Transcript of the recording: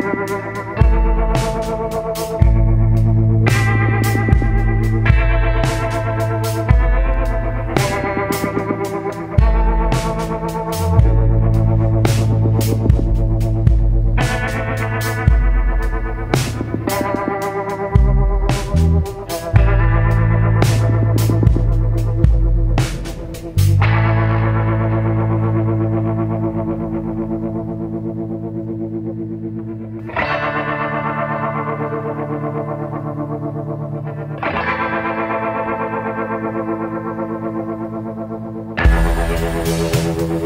Thank you. Gracias.